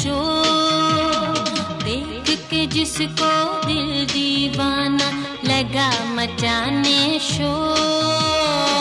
हर देख के जिसको दिल दीवाना लगा मचाने शोर।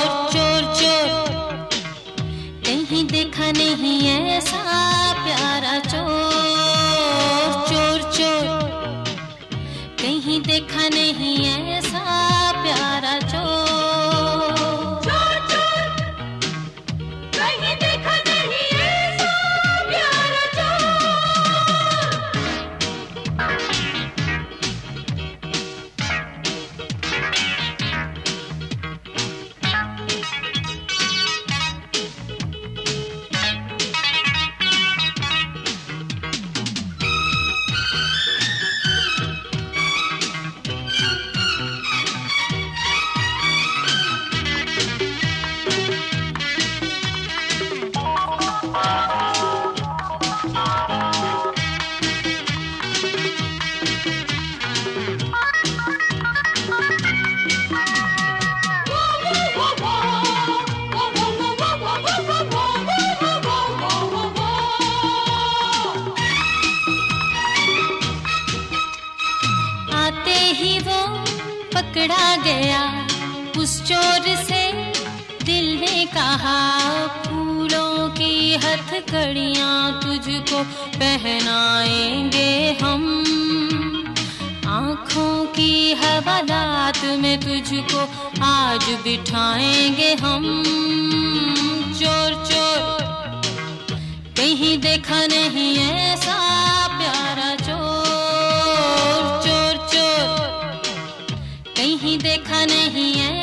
आते ही वो पकड़ा गया। उस चोर से दिल ने कहा, फूलों की हथकड़ियाँ तुझको पहनाएँगे हम। आँखों की हवालात में तुझको आज बिठाएँगे हम। चोर चोर, कहीं देखा नहीं ऐसा। देखा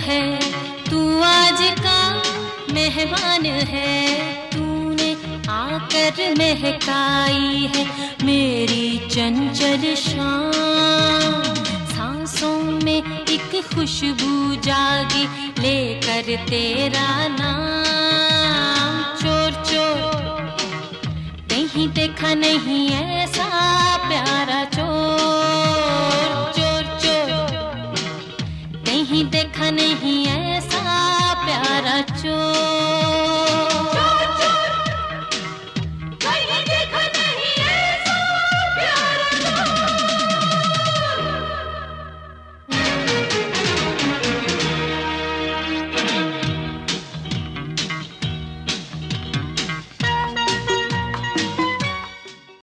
है। तू आज का मेहमान है। तूने आकर महकाई है। मेरी चंचल शाम सांसों में एक खुशबू जागी। लेकर तेरा नाम